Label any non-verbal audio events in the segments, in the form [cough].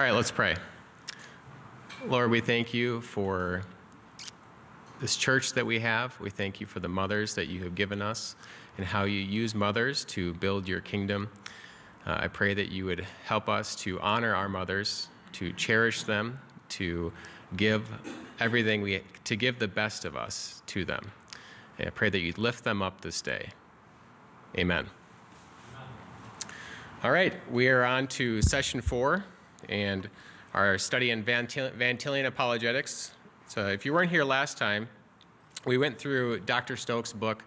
right, let's pray. Lord, we thank you for this church that we have. We thank you for the mothers that you have given us and how you use mothers to build your kingdom. Uh, I pray that you would help us to honor our mothers, to cherish them, to give everything we, to give the best of us to them. And I pray that you'd lift them up this day. Amen. All right, we are on to session four and our study in Van, Tillian apologetics. So if you weren't here last time, we went through Dr. Stokes' book,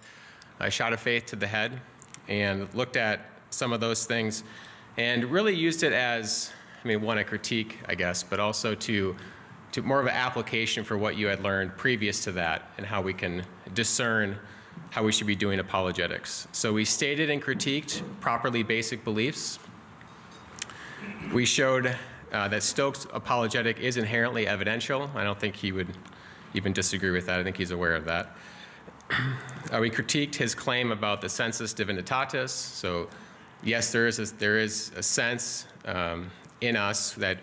A Shot of Faith to the Head, and looked at some of those things and really used it as, I mean, one, a critique, I guess, but also to, to more of an application for what you had learned previous to that and how we can discern how we should be doing apologetics. So we stated and critiqued properly basic beliefs. We showed uh, that Stokes' apologetic is inherently evidential. I don't think he would even disagree with that. I think he's aware of that. uh, we critiqued his claim about the sensus divinitatis. So, yes, there is a, there is a sense um, in us that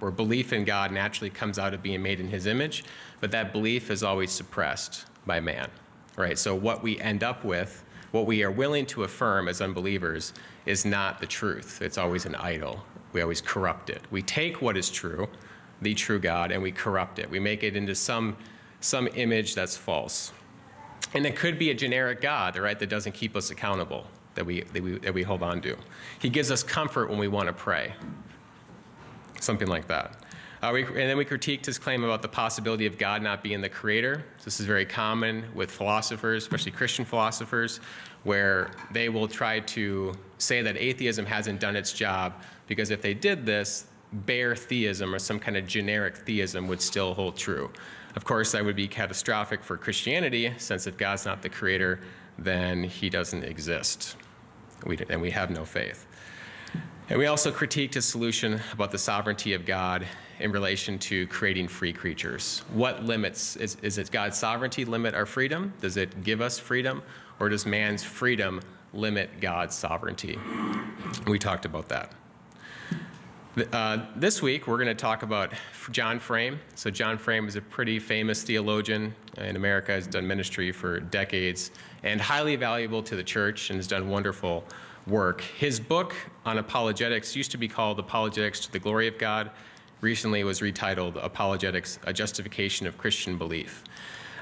where belief in God naturally comes out of being made in his image, but that belief is always suppressed by man. Right? So, what we end up with, what we are willing to affirm as unbelievers, is not the truth. It's always an idol we always corrupt it. We take what is true, the true God, and we corrupt it. We make it into some, some image that's false. And it could be a generic God, right, that doesn't keep us accountable, that we, that we, that we hold on to. He gives us comfort when we want to pray, something like that. Uh, we, and then we critiqued his claim about the possibility of God not being the creator. So This is very common with philosophers, especially Christian philosophers, where they will try to say that atheism hasn't done its job because if they did this, bare theism or some kind of generic theism would still hold true. Of course, that would be catastrophic for Christianity, since if God's not the creator, then he doesn't exist. We, and we have no faith. And we also critiqued his solution about the sovereignty of God in relation to creating free creatures. What limits, is, is it God's sovereignty limit our freedom? Does it give us freedom? Or does man's freedom limit God's sovereignty? We talked about that. Uh, this week, we're going to talk about John Frame. So, John Frame is a pretty famous theologian in America, has done ministry for decades, and highly valuable to the church, and has done wonderful work. His book on apologetics used to be called Apologetics to the Glory of God. Recently, was retitled Apologetics A Justification of Christian Belief.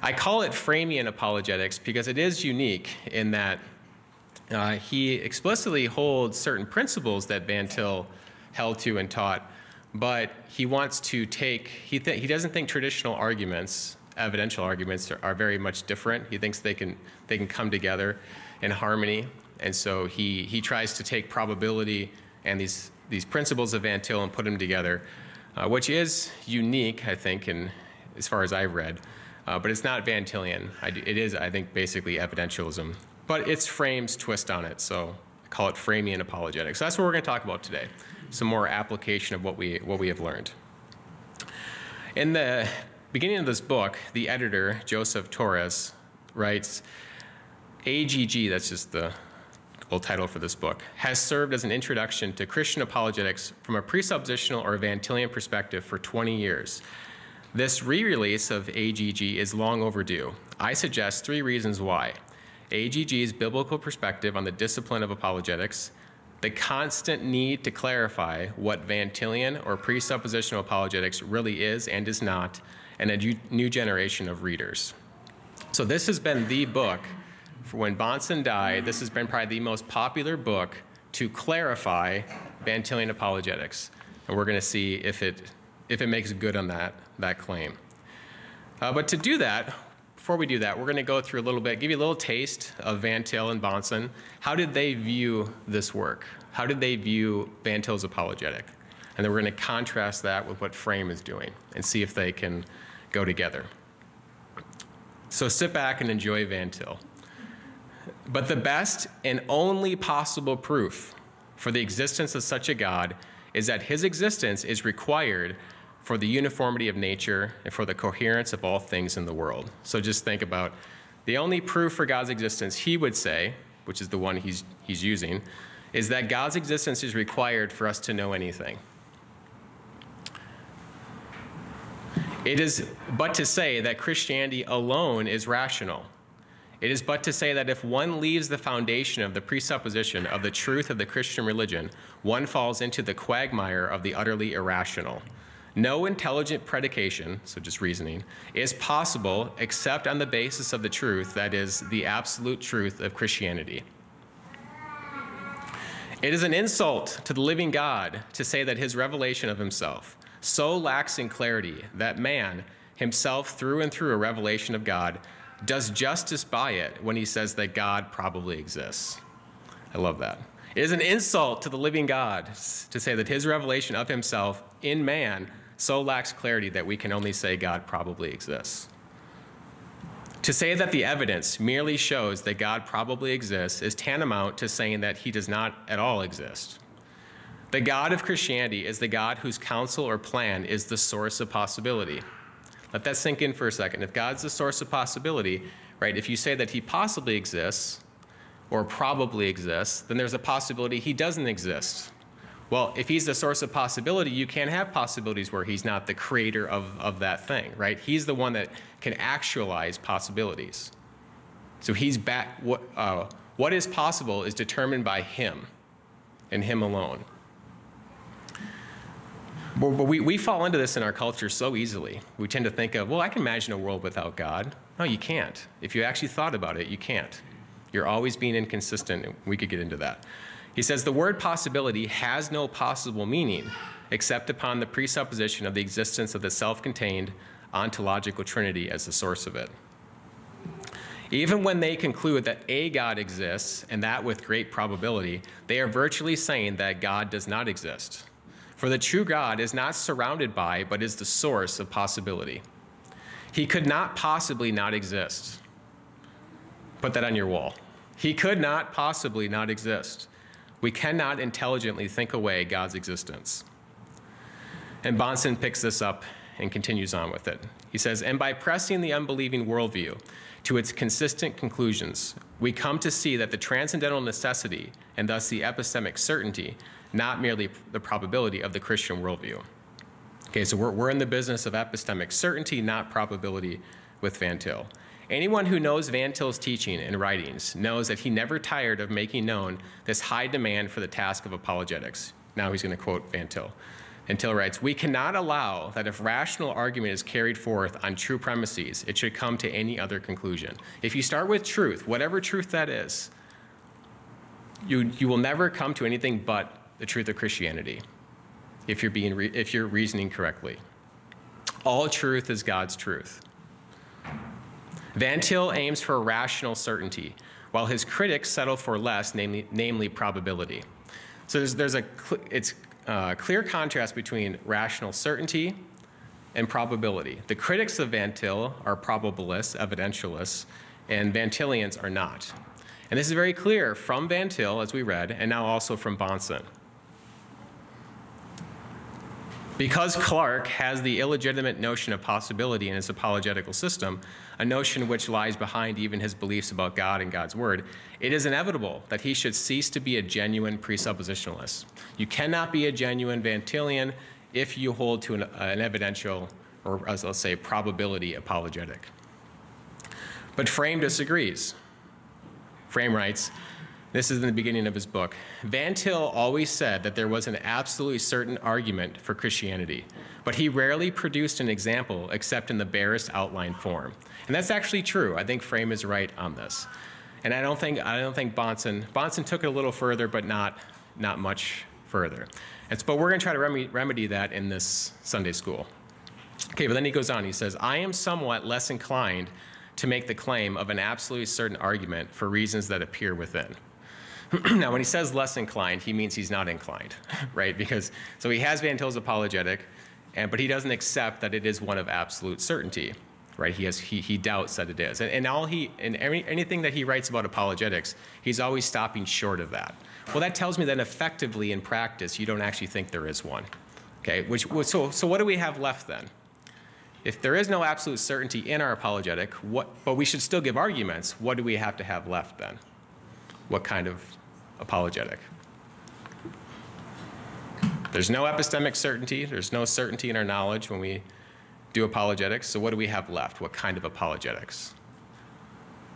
I call it Framian apologetics because it is unique in that uh, he explicitly holds certain principles that Van Til held to and taught, but he wants to take, he, he doesn't think traditional arguments, evidential arguments, are, are, very much different. He thinks they can, they can come together in harmony. And so he, he tries to take probability and these, these principles of Van Til and put them together, uh, which is unique, I think, in, as far as I've read. Uh, but it's not Van Tillian. it is, I think, basically evidentialism. But it's Frame's twist on it, so I call it Framian apologetics. So that's what we're going to talk about today some more application of what we, what we have learned. In the beginning of this book, the editor, Joseph Torres, writes, AGG, that's just the title for this book, has served as an introduction to Christian apologetics from a presuppositional or Van Tillian perspective for 20 years. This re-release of AGG is long overdue. I suggest three reasons why. AGG's biblical perspective on the discipline of apologetics, the constant need to clarify what Van Tillian or presuppositional apologetics really is and is not, and a new generation of readers. So this has been the book, for when Bahnsen died, this has been probably the most popular book to clarify Van Tillian apologetics. And we're going to see if it, if it makes good on that, that claim. Uh, but to do that, before we do that, we're going to go through a little bit, give you a little taste of Van Til and Bahnsen. How did they view this work? How did they view Van Til's apologetic? And then we're going to contrast that with what Frame is doing and see if they can go together. So sit back and enjoy Van Til. But the best and only possible proof for the existence of such a God is that his existence is required for the uniformity of nature and for the coherence of all things in the world. So just think about the only proof for God's existence, he would say, which is the one he's, he's using, is that God's existence is required for us to know anything. It is but to say that Christianity alone is rational. It is but to say that if one leaves the foundation of the presupposition of the truth of the Christian religion, one falls into the quagmire of the utterly irrational. No intelligent predication, so just reasoning, is possible except on the basis of the truth, that is, the absolute truth of Christianity. It is an insult to the living God to say that his revelation of himself so lacks in clarity that man, himself through and through a revelation of God, does justice by it when he says that God probably exists. I love that. It is an insult to the living God to say that his revelation of himself in man so lacks clarity that we can only say God probably exists. To say that the evidence merely shows that God probably exists is tantamount to saying that he does not at all exist. The God of Christianity is the God whose counsel or plan is the source of possibility. Let that sink in for a second. If God's the source of possibility, right, if you say that he possibly exists or probably exists, then there's a possibility he doesn't exist. Well, if he's the source of possibility, you can't have possibilities where he's not the creator of, of that thing, right? He's the one that can actualize possibilities. So he's back, what, uh, what is possible is determined by him and him alone. But we, we fall into this in our culture so easily. We tend to think of, well, I can imagine a world without God. No, you can't. If you actually thought about it, you can't. You're always being inconsistent. We could get into that. He says the word possibility has no possible meaning except upon the presupposition of the existence of the self-contained ontological trinity as the source of it. Even when they conclude that a God exists, and that with great probability, they are virtually saying that God does not exist. For the true God is not surrounded by, but is the source of possibility. He could not possibly not exist. Put that on your wall. He could not possibly not exist. We cannot intelligently think away God's existence. And Bahnsen picks this up and continues on with it. He says, And by pressing the unbelieving worldview to its consistent conclusions, we come to see that the transcendental necessity, and thus the epistemic certainty, not merely the probability of the Christian worldview. Okay, so we're, we're in the business of epistemic certainty, not probability with Van Til. Anyone who knows Van Til's teaching and writings knows that he never tired of making known this high demand for the task of apologetics. Now he's going to quote Van Til. Van Til writes, We cannot allow that if rational argument is carried forth on true premises, it should come to any other conclusion. If you start with truth, whatever truth that is, you, you will never come to anything but the truth of Christianity if you're, being if you're reasoning correctly. All truth is God's truth. Van Til aims for rational certainty, while his critics settle for less, namely, namely probability. So there's, there's a it's uh, clear contrast between rational certainty and probability. The critics of Van Til are probabilists, evidentialists, and Van Tilians are not. And this is very clear from Van Til, as we read, and now also from Bahnsen. Because Clarke has the illegitimate notion of possibility in his apologetical system, a notion which lies behind even his beliefs about God and God's word, it is inevitable that he should cease to be a genuine presuppositionalist. You cannot be a genuine Van Tilian if you hold to an, an evidential, or as let's say, probability apologetic. But Frame disagrees. Frame writes, this is in the beginning of his book. Van Til always said that there was an absolutely certain argument for Christianity, but he rarely produced an example except in the barest outline form. And that's actually true. I think Frame is right on this. And I don't think, I don't think Bahnsen, Bahnsen took it a little further, but not, not much further. But we're going to try to remedy, remedy that in this Sunday school. Okay, but then he goes on. He says, I am somewhat less inclined to make the claim of an absolutely certain argument for reasons that appear within. [clears throat] now, when he says less inclined, he means he's not inclined, [laughs] right? Because, so he has Van Til's apologetic, and, but he doesn't accept that it is one of absolute certainty, right? He, has, he, he doubts that it is. And, and all he, and every, anything that he writes about apologetics, he's always stopping short of that. Well, that tells me that effectively in practice, you don't actually think there is one. Okay, which, so, so what do we have left then? If there is no absolute certainty in our apologetic, what, but we should still give arguments, what do we have to have left then? What kind of apologetic. There's no epistemic certainty. There's no certainty in our knowledge when we do apologetics. So what do we have left? What kind of apologetics?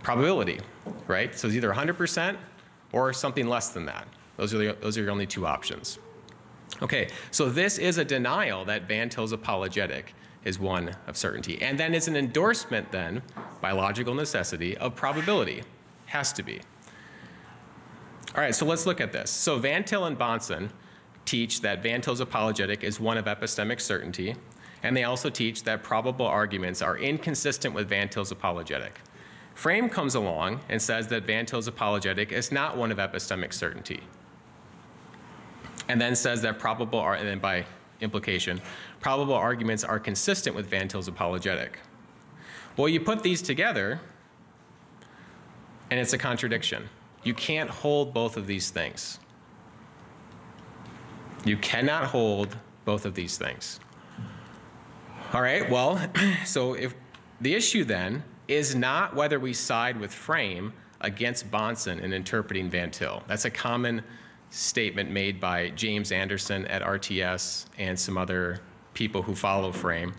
Probability, right? So it's either 100% or something less than that. Those are, the, those are your only two options. Okay, so this is a denial that Van Til's apologetic is one of certainty. And then it's an endorsement then, by logical necessity, of probability. Has to be. All right, so let's look at this. So Van Til and Bahnsen teach that Van Til's apologetic is one of epistemic certainty, and they also teach that probable arguments are inconsistent with Van Til's apologetic. Frame comes along and says that Van Til's apologetic is not one of epistemic certainty, and then says that probable, and then by implication, probable arguments are consistent with Van Til's apologetic. Well, you put these together, and it's a contradiction. You can't hold both of these things. You cannot hold both of these things. All right, well, [clears throat] so if the issue then is not whether we side with Frame against Bahnsen in interpreting Van Til. That's a common statement made by James Anderson at RTS and some other people who follow Frame,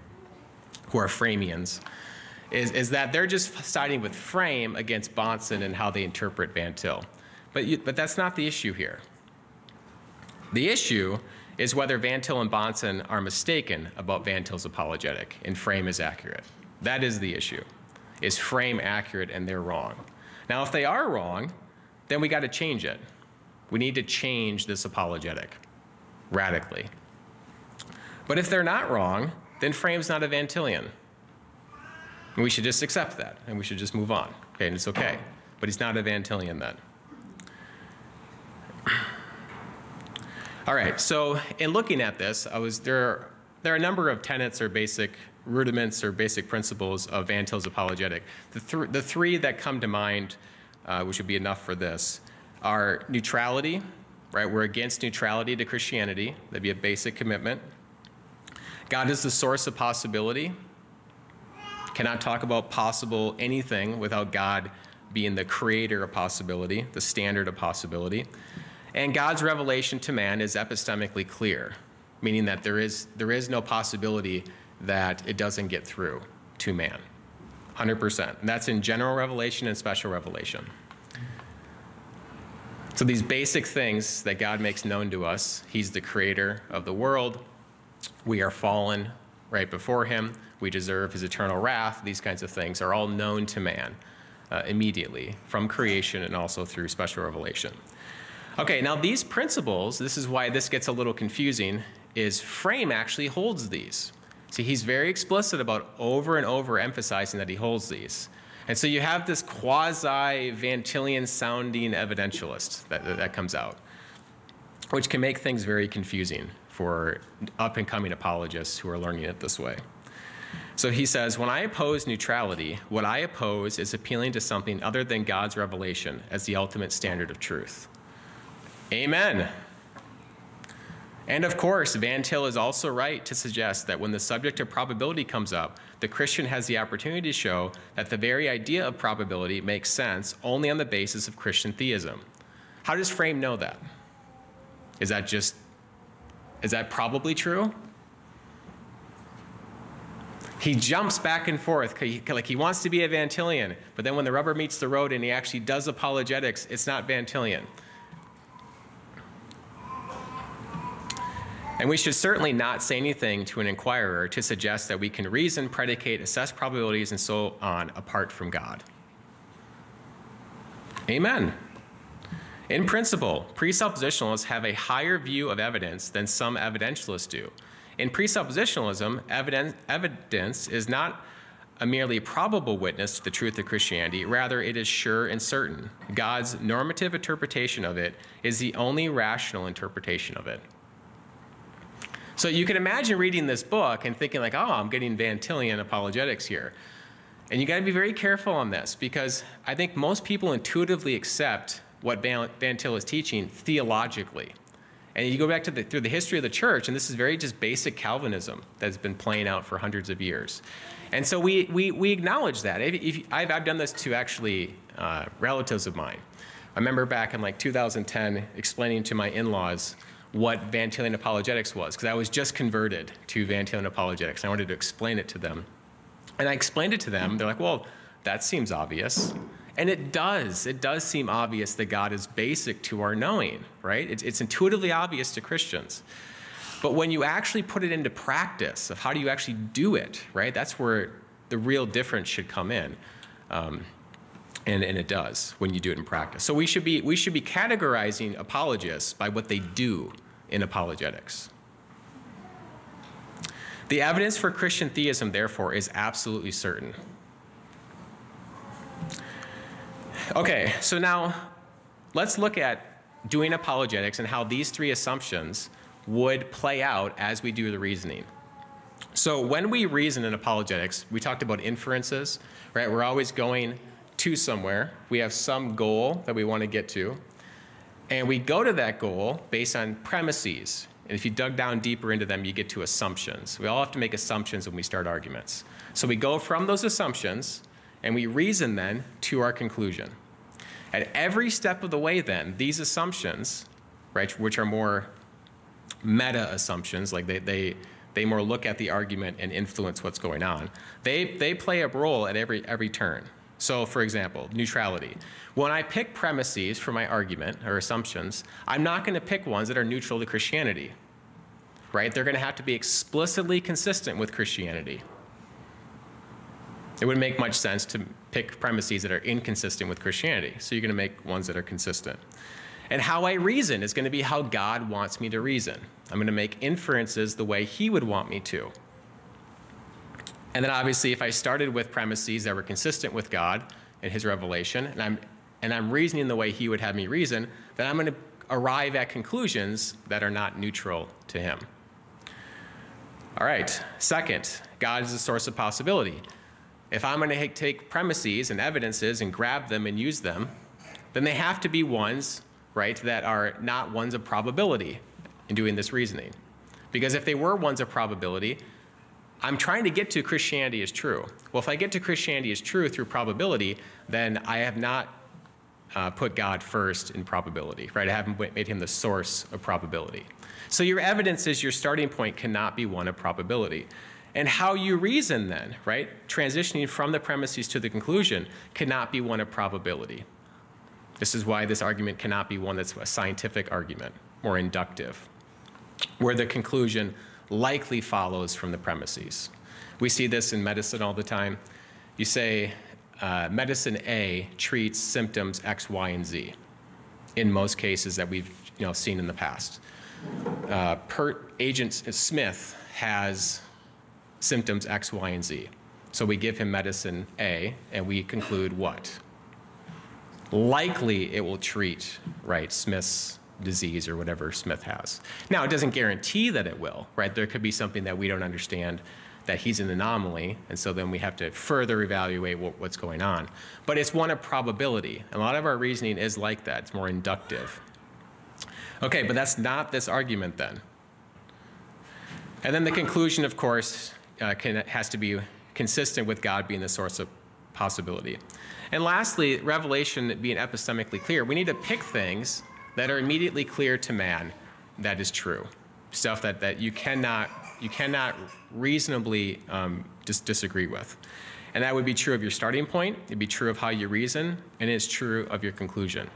who are Framians, is, is that they're just siding with Frame against Bahnsen and how they interpret Van Til. But, you, but that's not the issue here. The issue is whether Van Til and Bahnsen are mistaken about Van Til's apologetic and Frame is accurate. That is the issue. Is Frame accurate and they're wrong? Now, if they are wrong, then we got to change it. We need to change this apologetic radically. But if they're not wrong, then Frame's not a Van Tilian. And we should just accept that and we should just move on. Okay, and it's okay. But he's not a Van then. All right, so in looking at this, I was there. There are a number of tenets or basic rudiments or basic principles of Van Til's apologetic. The, th the three that come to mind, uh, which would be enough for this, are neutrality, right? We're against neutrality to Christianity. That'd be a basic commitment. God is the source of possibility. Cannot talk about possible anything without God being the creator of possibility, the standard of possibility. And God's revelation to man is epistemically clear, meaning that there is, there is no possibility that it doesn't get through to man. 100%. And that's in general revelation and special revelation. So these basic things that God makes known to us, he's the creator of the world. We are fallen right before him. We deserve his eternal wrath. These kinds of things are all known to man uh, immediately from creation and also through special revelation. Okay, now these principles, this is why this gets a little confusing, is Frame actually holds these. See, he's very explicit about over and over emphasizing that he holds these. And so you have this quasi Van Tilian sounding evidentialist that, that comes out, which can make things very confusing for up and coming apologists who are learning it this way. So he says, when I oppose neutrality, what I oppose is appealing to something other than God's revelation as the ultimate standard of truth. Amen. And of course, Van Til is also right to suggest that when the subject of probability comes up, the Christian has the opportunity to show that the very idea of probability makes sense only on the basis of Christian theism. How does Frame know that? Is that just, is that probably true? He jumps back and forth, like he wants to be a Van Tilian, but then when the rubber meets the road and he actually does apologetics, it's not Van Tilian. And we should certainly not say anything to an inquirer to suggest that we can reason, predicate, assess probabilities, and so on apart from God. Amen. In principle, presuppositionalists have a higher view of evidence than some evidentialists do. In presuppositionalism, evidence, evidence is not a merely probable witness to the truth of Christianity, rather, it is sure and certain. God's normative interpretation of it is the only rational interpretation of it. So you can imagine reading this book and thinking like, oh, I'm getting Van Tilian apologetics here. And you got to be very careful on this because I think most people intuitively accept what Van, Van Til is teaching theologically. And you go back to the, through the history of the church, and this is very just basic Calvinism that's been playing out for hundreds of years. And so we, we, we acknowledge that. If, if, I've, I've done this to actually uh, relatives of mine. I remember back in like 2010 explaining to my in-laws what Van Tillian apologetics was, because I was just converted to Van Tillian apologetics. And I wanted to explain it to them. And I explained it to them. They're like, well, that seems obvious. And it does. It does seem obvious that God is basic to our knowing, right? It's, it's, intuitively obvious to Christians. But when you actually put it into practice of how do you actually do it, right? That's where the real difference should come in. Um, and, and it does when you do it in practice. So we should be, we should be categorizing apologists by what they do in apologetics. The evidence for Christian theism, therefore, is absolutely certain. Okay, so now let's look at doing apologetics and how these three assumptions would play out as we do the reasoning. So when we reason in apologetics, we talked about inferences, right? We're always going to somewhere. We have some goal that we want to get to. And we go to that goal based on premises. And if you dug down deeper into them, you get to assumptions. We all have to make assumptions when we start arguments. So we go from those assumptions and we reason then to our conclusion. At every step of the way, then, these assumptions, right, which are more meta assumptions, like they, they, they more look at the argument and influence what's going on, they, they play a role at every, every turn. So, for example, neutrality. When I pick premises for my argument or assumptions, I'm not going to pick ones that are neutral to Christianity, right? They're going to have to be explicitly consistent with Christianity. It wouldn't make much sense to pick premises that are inconsistent with Christianity. So you're going to make ones that are consistent. And how I reason is going to be how God wants me to reason. I'm going to make inferences the way He would want me to. And then obviously, if I started with premises that were consistent with God and His revelation, and I'm, and I'm reasoning the way He would have me reason, then I'm going to arrive at conclusions that are not neutral to Him. All right, second, God is the source of possibility. If I'm going to take premises and evidences and grab them and use them, then they have to be ones, right, that are not ones of probability in doing this reasoning. Because if they were ones of probability, I'm trying to get to Christianity is true. Well, if I get to Christianity is true through probability, then I have not uh, put God first in probability, right? I haven't made him the source of probability. So your evidence is your starting point cannot be one of probability. And how you reason then, right? Transitioning from the premises to the conclusion cannot be one of probability. This is why this argument cannot be one that's a scientific argument or inductive, where the conclusion likely follows from the premises. We see this in medicine all the time. You say, uh, medicine A treats symptoms X, Y, and Z in most cases that we've you know, seen in the past. Uh, per Agent Smith has symptoms X, Y, and Z. So we give him medicine A, and we conclude what? Likely it will treat, right, Smith's disease or whatever Smith has. Now, it doesn't guarantee that it will, right? There could be something that we don't understand that he's an anomaly, and so then we have to further evaluate what, what's going on. But it's one of probability. And A lot of our reasoning is like that. It's more inductive. Okay, but that's not this argument then. And then the conclusion, of course, uh, can, has to be consistent with God being the source of possibility. And lastly, revelation being epistemically clear. We need to pick things that are immediately clear to man that is true. Stuff that, that you cannot you cannot reasonably um, dis disagree with. And that would be true of your starting point, it'd be true of how you reason, and it's true of your conclusion.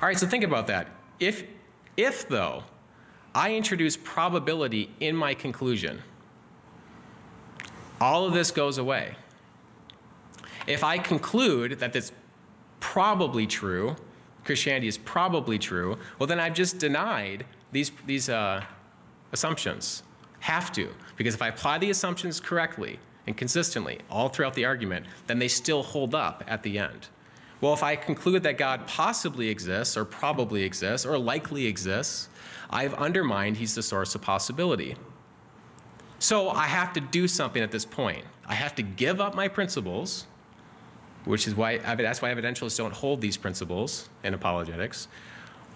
All right, so think about that. If, if though, I introduce probability in my conclusion, all of this goes away. If I conclude that it's probably true, Christianity is probably true, well, then I've just denied these, these uh, assumptions. Have to, because if I apply the assumptions correctly and consistently all throughout the argument, then they still hold up at the end. Well, if I conclude that God possibly exists, or probably exists, or likely exists, I've undermined he's the source of possibility. So I have to do something at this point. I have to give up my principles, which is why that's why evidentialists don't hold these principles in apologetics,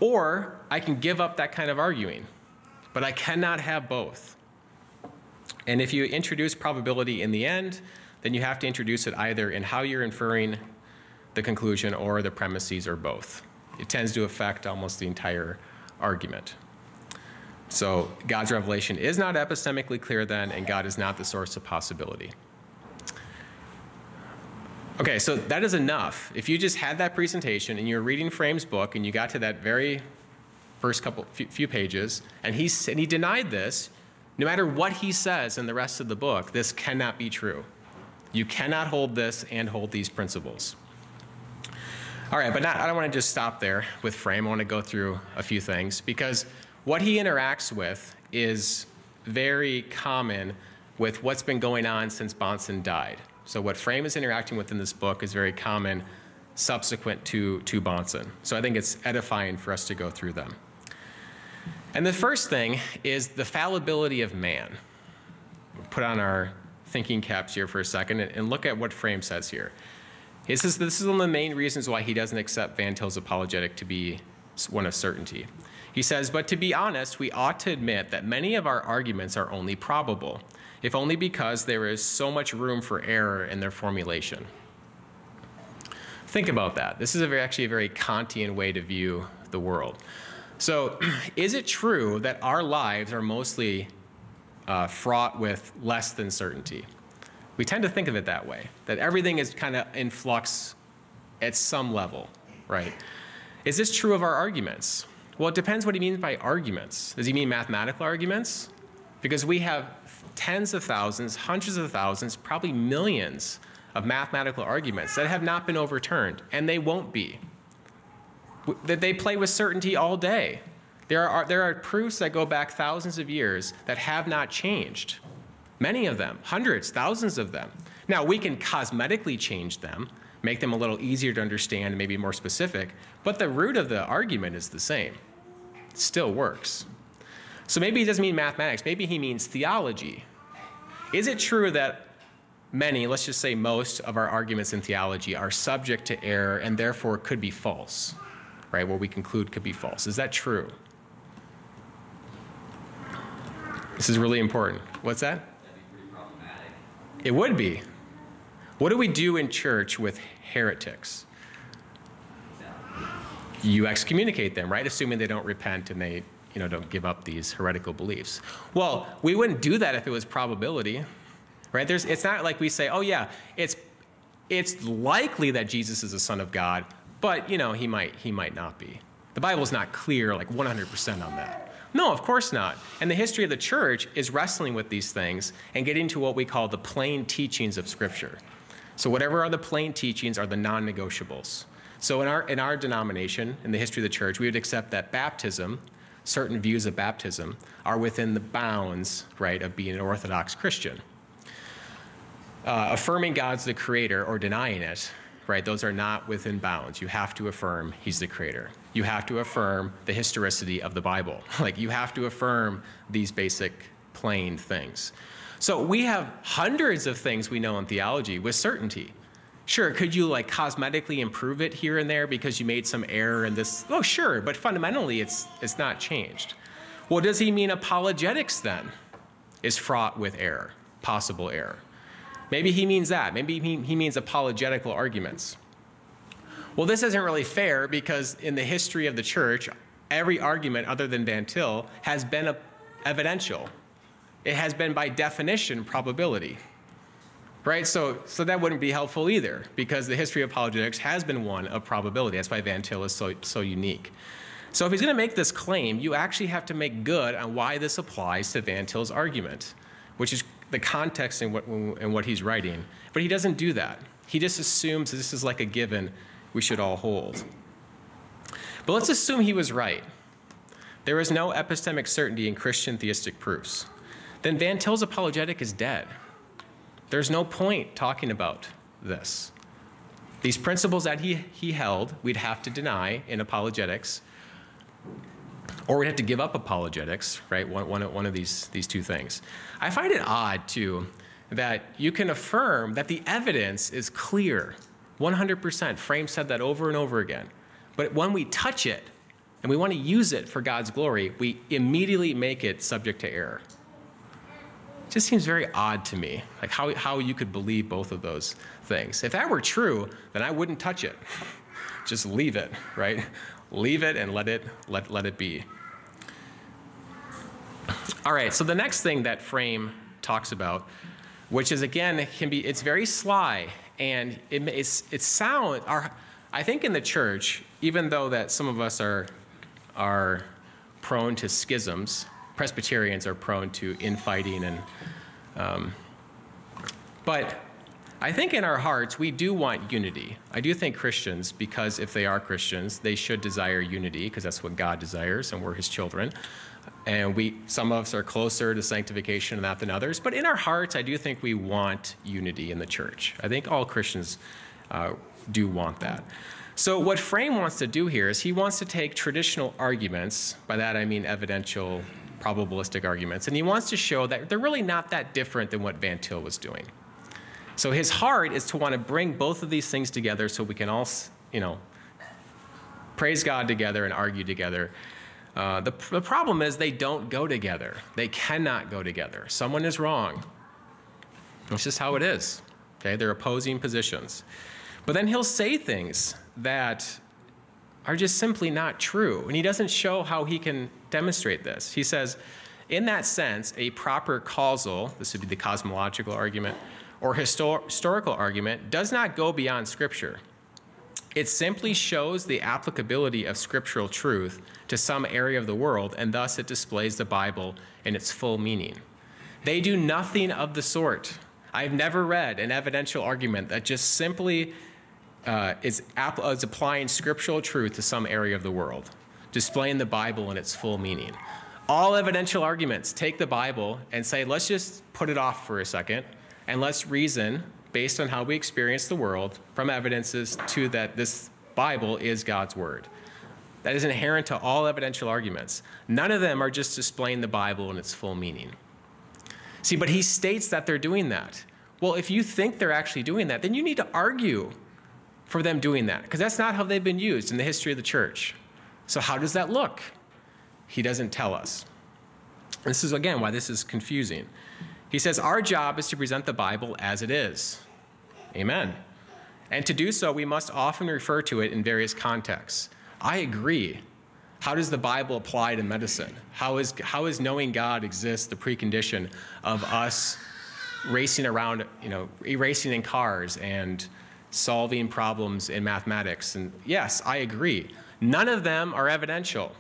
or I can give up that kind of arguing. But I cannot have both. And if you introduce probability in the end, then you have to introduce it either in how you're inferring the conclusion or the premises or both. It tends to affect almost the entire argument. So God's revelation is not epistemically clear then, and God is not the source of possibility. Okay, so that is enough. If you just had that presentation and you're reading Frame's book and you got to that very first couple few, pages, and he, and he denied this, no matter what he says in the rest of the book, this cannot be true. You cannot hold this and hold these principles. All right, but not, I don't want to just stop there with Frame. I want to go through a few things because what he interacts with is very common with what's been going on since Bahnsen died. So what Frame is interacting with in this book is very common subsequent to, to Bahnsen. So I think it's edifying for us to go through them. And the first thing is the fallibility of man. Put on our thinking caps here for a second and, and look at what Frame says here. He says this is one of the main reasons why he doesn't accept Van Til's apologetic to be one of certainty. He says, but to be honest, we ought to admit that many of our arguments are only probable if only because there is so much room for error in their formulation. Think about that. This is a very, actually a very Kantian way to view the world. So, [clears throat] is it true that our lives are mostly uh, fraught with less than certainty? We tend to think of it that way, that everything is kind of in flux at some level, right? Is this true of our arguments? Well, it depends what he means by arguments. Does he mean mathematical arguments? Because we have tens of thousands, hundreds of thousands, probably millions of mathematical arguments that have not been overturned, and they won't be. That they play with certainty all day. There are, there are proofs that go back thousands of years that have not changed. Many of them, hundreds, thousands of them. Now, we can cosmetically change them, make them a little easier to understand and maybe more specific, but the root of the argument is the same. It still works. So maybe he doesn't mean mathematics, maybe he means theology. Is it true that many, let's just say most, of our arguments in theology are subject to error and therefore could be false? Right, what we conclude could be false. Is that true? This is really important. What's that? It would be. What do we do in church with heretics? You excommunicate them, right? Assuming they don't repent and they you know, don't give up these heretical beliefs. Well, we wouldn't do that if it was probability, right? There's, it's not like we say, oh yeah, it's, it's likely that Jesus is the Son of God, but you know, he might, he might not be. The Bible's not clear, like 100% on that. No, of course not. And the history of the church is wrestling with these things and getting to what we call the plain teachings of Scripture. So whatever are the plain teachings are the non-negotiables. So in our, in our denomination, in the history of the church, we would accept that baptism certain views of baptism are within the bounds, right, of being an Orthodox Christian. Uh, affirming God's the creator or denying it, right, those are not within bounds. You have to affirm he's the creator. You have to affirm the historicity of the Bible. [laughs] Like, you have to affirm these basic, plain things. So we have hundreds of things we know in theology with certainty. Sure, could you like cosmetically improve it here and there because you made some error in this? Oh, sure, but fundamentally it's, it's not changed. Well, does he mean apologetics then is fraught with error, possible error? Maybe he means that. Maybe he he means apologetical arguments. Well, this isn't really fair because in the history of the church, every argument other than Van Til has been evidential. It has been by definition probability right? So, so that wouldn't be helpful either because the history of apologetics has been one of probability. That's why Van Til is so, so unique. So if he's going to make this claim, you actually have to make good on why this applies to Van Til's argument, which is the context in what, in what he's writing. But he doesn't do that. He just assumes that this is like a given we should all hold. But let's assume he was right. There is no epistemic certainty in Christian theistic proofs. Then Van Til's apologetic is dead. There's no point talking about this. These principles that he, he held, we'd have to deny in apologetics, or we'd have to give up apologetics, right? One, one, one of these, these two things. I find it odd, too, that you can affirm that the evidence is clear, 100%. Frame said that over and over again. But when we touch it and we want to use it for God's glory, we immediately make it subject to error just seems very odd to me, like how, how you could believe both of those things. If that were true, then I wouldn't touch it. just leave it, right? Leave it and let it, let, let it be. All right, so the next thing that Frame talks about, which is again, can be, it's very sly and it, it's, it sound, our, I think in the church, even though that some of us are, are prone to schisms, Presbyterians are prone to infighting and, um, but I think in our hearts we do want unity. I do think Christians, because if they are Christians, they should desire unity because that's what God desires and we're his children. And we, some of us are closer to sanctification and that than others. But in our hearts, I do think we want unity in the church. I think all Christians uh, do want that. So what Frame wants to do here is he wants to take traditional arguments, by that I mean evidential, probabilistic arguments, and he wants to show that they're really not that different than what Van Til was doing. So his heart is to want to bring both of these things together so we can all, you know, praise God together and argue together. Uh, the, the problem is they don't go together. They cannot go together. Someone is wrong. It's just how it is. Okay, they're opposing positions. But then he'll say things that are just simply not true. And he doesn't show how he can demonstrate this. He says, in that sense, a proper causal, this would be the cosmological argument, or histor historical argument does not go beyond Scripture. It simply shows the applicability of scriptural truth to some area of the world, and thus it displays the Bible in its full meaning. They do nothing of the sort. I've never read an evidential argument that just simply uh, is, is applying scriptural truth to some area of the world, displaying the Bible in its full meaning. All evidential arguments take the Bible and say, let's just put it off for a second and let's reason based on how we experience the world from evidences to that this Bible is God's word. That is inherent to all evidential arguments. None of them are just displaying the Bible in its full meaning. See, but he states that they're doing that. Well, if you think they're actually doing that, then you need to argue for them doing that, because that's not how they've been used in the history of the church. So, how does that look? He doesn't tell us. This is, again, why this is confusing. He says, Our job is to present the Bible as it is. Amen. And to do so, we must often refer to it in various contexts. I agree. How does the Bible apply to medicine? How is, how is knowing God exists the precondition of us racing around, you know, racing in cars and solving problems in mathematics? And yes, I agree. None of them are evidential.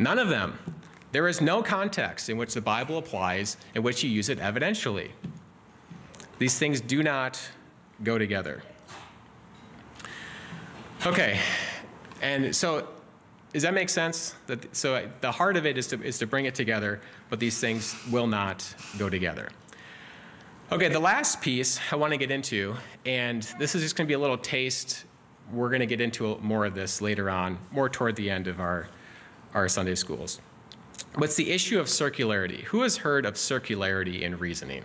None of them. There is no context in which the Bible applies in which you use it evidentially. These things do not go together. Okay, and so does that make sense? That, so the heart of it is to, is to bring it together, but these things will not go together. Okay, the last piece I want to get into, and this is just going to be a little taste. We're going to get into more of this later on, more toward the end of our, our Sunday schools. What's the issue of circularity? Who has heard of circularity in reasoning?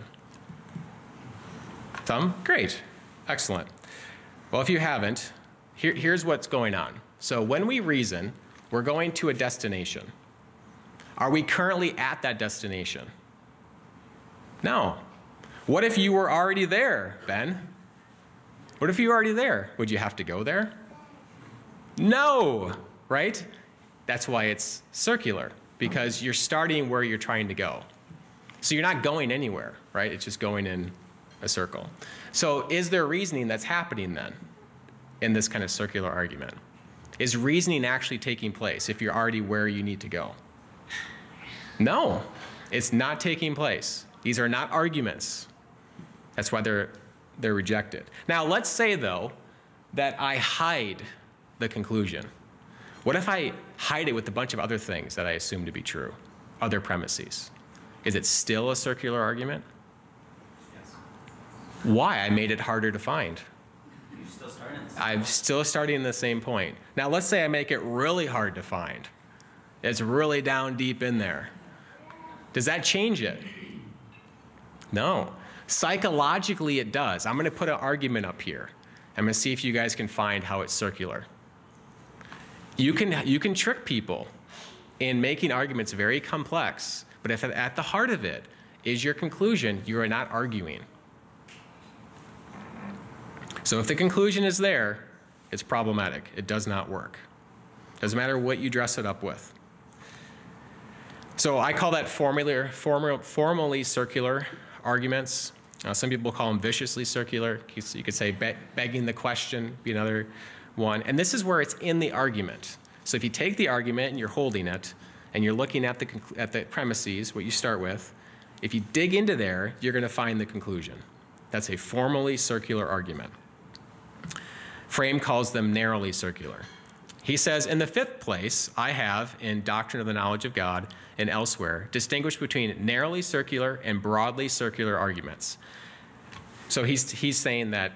Some? Great. Excellent. Well, if you haven't, here, here's what's going on. So when we reason, we're going to a destination. Are we currently at that destination? No. What if you were already there, Ben? What if you were already there? Would you have to go there? No, right? That's why it's circular because you're starting where you're trying to go. So you're not going anywhere, right? It's just going in a circle. So is there reasoning that's happening then in this kind of circular argument? Is reasoning actually taking place if you're already where you need to go? No, it's not taking place. These are not arguments. That's why they're, they're rejected. Now, let's say, though, that I hide the conclusion. What if I hide it with a bunch of other things that I assume to be true, other premises? Is it still a circular argument? Yes. Why? I made it harder to find. Still I'm still starting in the same point. Now, let's say I make it really hard to find. It's really down deep in there. Does that change it? No. Psychologically, it does. I'm going to put an argument up here. I'm going to see if you guys can find how it's circular. You can, you can trick people in making arguments very complex, but if at the heart of it is your conclusion, you are not arguing. So if the conclusion is there, it's problematic. It does not work. Doesn't matter what you dress it up with. So I call that formally, formal, formally circular arguments. Uh, some people call them viciously circular. You could say be begging the question, be another one. And this is where it's in the argument. So if you take the argument and you're holding it, and you're looking at the, at the premises, what you start with, if you dig into there, you're going to find the conclusion. That's a formally circular argument. Frame calls them narrowly circular. He says, in the fifth place, I have, in Doctrine of the Knowledge of God and elsewhere, distinguished between narrowly circular and broadly circular arguments. So he's, he's saying that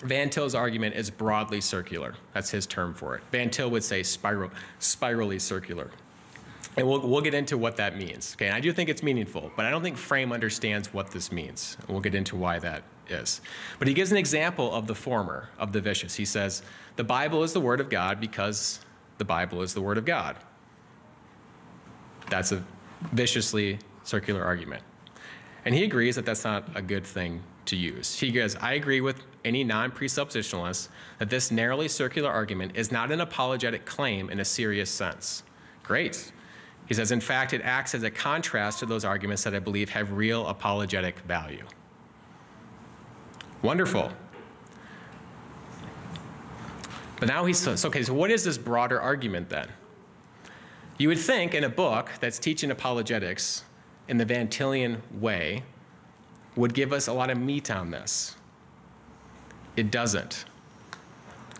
Van Til's argument is broadly circular. That's his term for it. Van Til would say spiral, spirally circular. And we'll, we'll get into what that means. Okay, and I do think it's meaningful, but I don't think Frame understands what this means. We'll get into why that is. But he gives an example of the former, of the vicious. He says, the Bible is the Word of God because the Bible is the Word of God. That's a viciously circular argument. And he agrees that that's not a good thing to use. He goes, I agree with any non-presuppositionalist that this narrowly circular argument is not an apologetic claim in a serious sense. Great. He says, in fact, it acts as a contrast to those arguments that I believe have real apologetic value. Wonderful. But now he says, okay, so what is this broader argument then? You would think in a book that's teaching apologetics in the Van Tillian way would give us a lot of meat on this. It doesn't.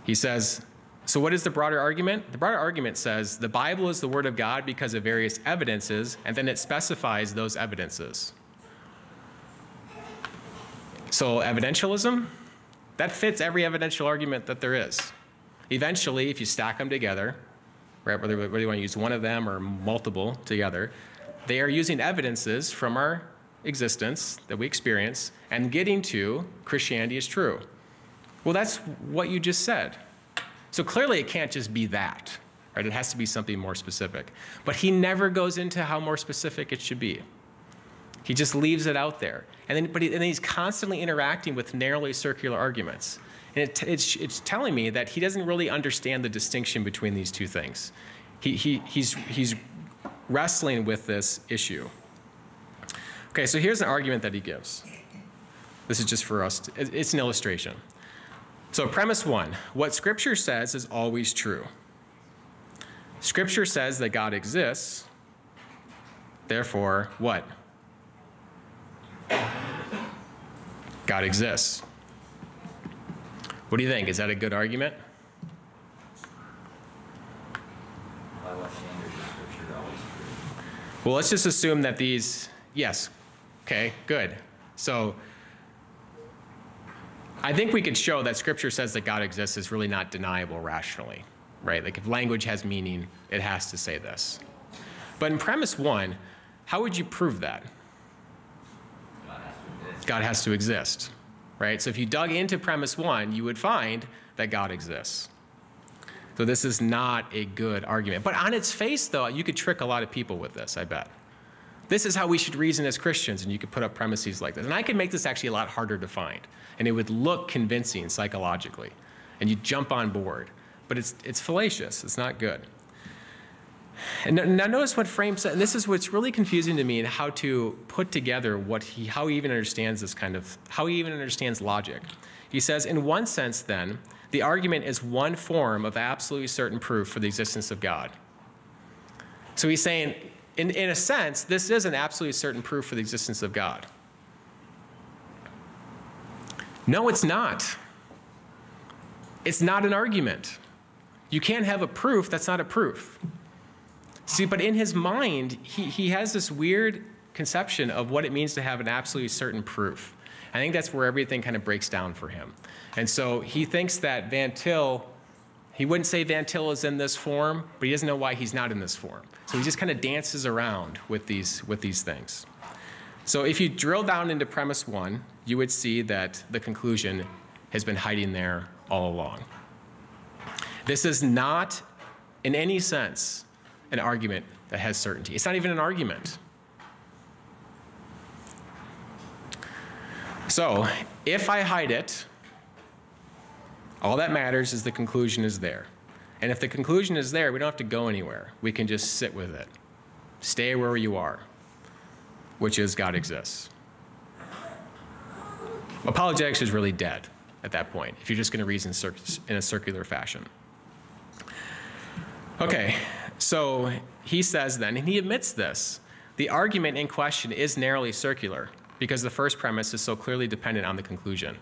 He says, so what is the broader argument? The broader argument says the Bible is the word of God because of various evidences, and then it specifies those evidences. So evidentialism, that fits every evidential argument that there is. Eventually, if you stack them together, right, whether, whether you want to use one of them or multiple together, they are using evidences from our existence that we experience and getting to Christianity is true. Well, that's what you just said. So clearly it can't just be that, right? It has to be something more specific. But he never goes into how more specific it should be. He just leaves it out there. And then, but he, and then he's constantly interacting with narrowly circular arguments. And it, it's, it's telling me that he doesn't really understand the distinction between these two things. He, he, he's, he's wrestling with this issue. Okay, so here's an argument that he gives. This is just for us, to, it's an illustration. So, premise one what Scripture says is always true. Scripture says that God exists, therefore, what? God exists. What do you think? Is that a good argument? Well, let's just assume that these, yes, okay, good. So, I think we could show that scripture says that God exists is really not deniable rationally, right? Like if language has meaning, it has to say this. But in premise one, how would you prove that? God has to exist, right? So if you dug into premise one, you would find that God exists. So this is not a good argument. But on its face, though, you could trick a lot of people with this, I bet. This is how we should reason as Christians, and you could put up premises like this. And I could make this actually a lot harder to find, and it would look convincing psychologically, and you jump on board. But it's, it's fallacious, it's not good. And now notice what Frame said, and this is what's really confusing to me in how to put together what he, how he even understands this kind of, how he even understands logic. He says, in one sense then, the argument is one form of absolutely certain proof for the existence of God. So he's saying, in, in a sense, this is an absolutely certain proof for the existence of God. No, it's not. It's not an argument. You can't have a proof that's not a proof. See, but in his mind, he, he has this weird conception of what it means to have an absolutely certain proof. I think that's where everything kind of breaks down for him. And so he thinks that Van Til he wouldn't say Van Til is in this form, but he doesn't know why he's not in this form. So he just kind of dances around with these, with these things. So if you drill down into premise one, you would see that the conclusion has been hiding there all along. This is not, in any sense, an argument that has certainty. It's not even an argument. So if I hide it, all that matters is the conclusion is there. And if the conclusion is there, we don't have to go anywhere. We can just sit with it. Stay where you are, which is God exists. Apologetics is really dead at that point if you're just going to reason in a circular fashion. Okay, so he says then, and he admits this the argument in question is narrowly circular because the first premise is so clearly dependent on the conclusion.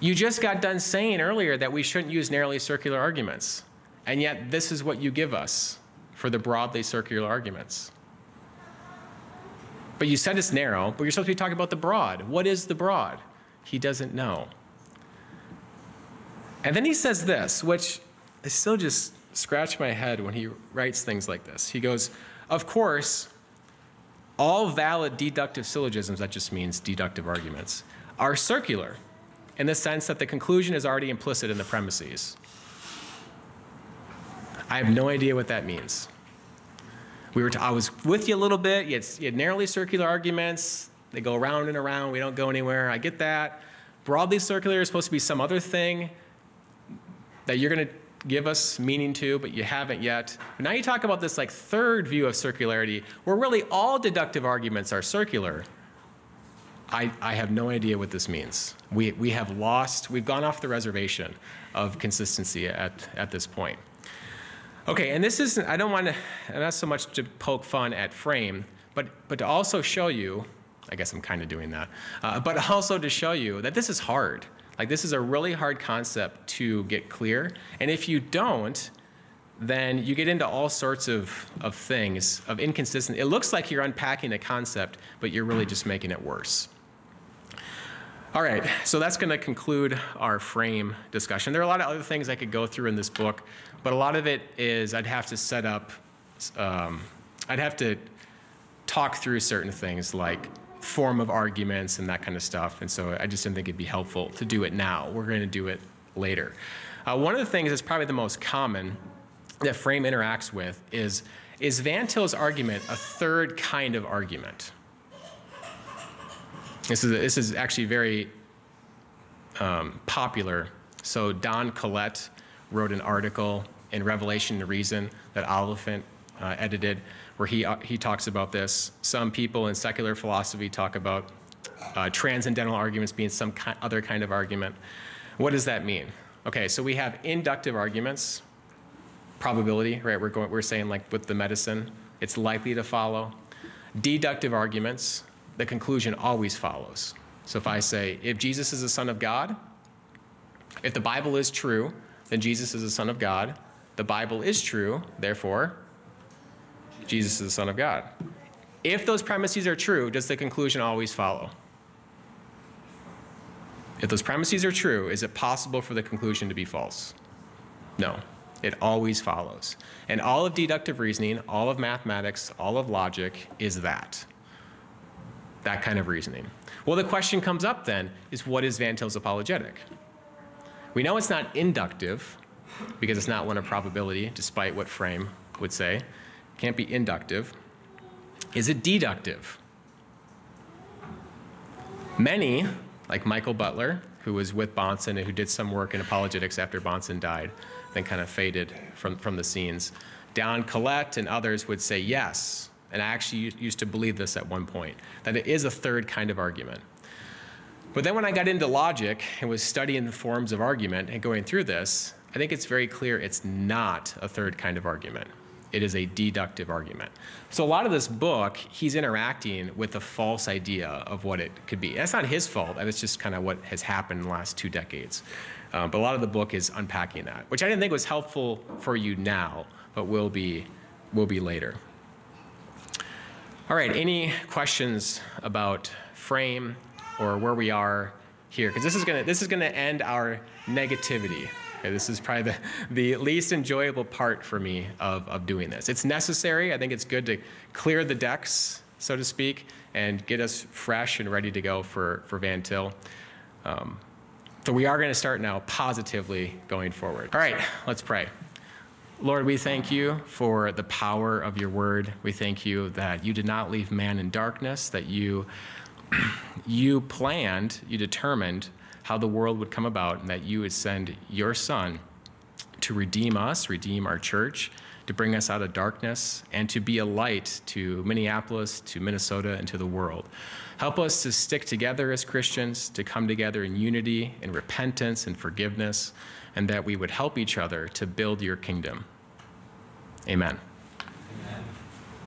You just got done saying earlier that we shouldn't use narrowly circular arguments, and yet this is what you give us for the broadly circular arguments. But you said it's narrow, but you're supposed to be talking about the broad. What is the broad? He doesn't know. And then he says this, which I still just scratch my head when he writes things like this. He goes, Of course, all valid deductive syllogisms, that just means deductive arguments, are circular in the sense that the conclusion is already implicit in the premises. I have no idea what that means. We were t- I was with you a little bit. You had, you had narrowly circular arguments. They go around and around. We don't go anywhere. I get that. Broadly circular is supposed to be some other thing that you're going to give us meaning to, but you haven't yet. But now you talk about this like third view of circularity, where really all deductive arguments are circular. I, I have no idea what this means. We, we have lost, we've gone off the reservation of consistency at, at this point. Okay, and this isn't, I don't want to, not so much to poke fun at frame, but, but to also show you, I guess I'm kind of doing that, uh, but also to show you that this is hard. Like, this is a really hard concept to get clear. And if you don't, then you get into all sorts of, of things, of inconsistent. It looks like you're unpacking a concept, but you're really just making it worse. All right, so that's going to conclude our frame discussion. There are a lot of other things I could go through in this book, but a lot of it is I'd have to set up, um, I'd have to talk through certain things like form of arguments and that kind of stuff. And so I just didn't think it'd be helpful to do it now. We're going to do it later. Uh, one of the things that's probably the most common that Frame interacts with is is Van Til's argument a third kind of argument? This is, this is actually very um, popular. So Don Collett wrote an article in Revelation and Reason that Oliphint uh, edited where he, uh, he talks about this. Some people in secular philosophy talk about uh, transcendental arguments being some ki other kind of argument. What does that mean? Okay, so we have inductive arguments, probability, right? We're, going, we're saying like with the medicine, it's likely to follow. Deductive arguments, the conclusion always follows. So if I say, if Jesus is the Son of God, if the Bible is true, then Jesus is the Son of God. The Bible is true, therefore, Jesus is the Son of God. If those premises are true, does the conclusion always follow? If those premises are true, is it possible for the conclusion to be false? No, it always follows. And all of deductive reasoning, all of mathematics, all of logic is that. That kind of reasoning. Well, the question comes up then is what is Van Til's apologetic? We know it's not inductive because it's not one of probability, despite what Frame would say can't be inductive. Is it deductive? Many, like Michael Butler, who was with Bahnsen and who did some work in apologetics after Bahnsen died, then kind of faded from, from the scenes. Don Collett and others would say yes, and I actually used to believe this at one point, that it is a third kind of argument. But then when I got into logic and was studying the forms of argument and going through this, I think it's very clear it's not a third kind of argument it is a deductive argument. So a lot of this book, he's interacting with a false idea of what it could be. That's not his fault. That's just kind of what has happened in the last two decades. Um, but a lot of the book is unpacking that, which I didn't think was helpful for you now, but will be, will be later. All right, any questions about frame or where we are here? Because this is gonna this is gonna end our negativity. Okay, this is probably the, the least enjoyable part for me of, of doing this. It's necessary. I think it's good to clear the decks, so to speak, and get us fresh and ready to go for, for Van Til. Um, so we are going to start now positively going forward. All right, let's pray. Lord, we thank you for the power of your word. We thank you that you did not leave man in darkness, that you, [clears throat] you planned, you determined how the world would come about and that you would send your son to redeem us, redeem our church, to bring us out of darkness, and to be a light to Minneapolis, to Minnesota, and to the world. Help us to stick together as Christians, to come together in unity, in repentance, and forgiveness, and that we would help each other to build your kingdom. Amen.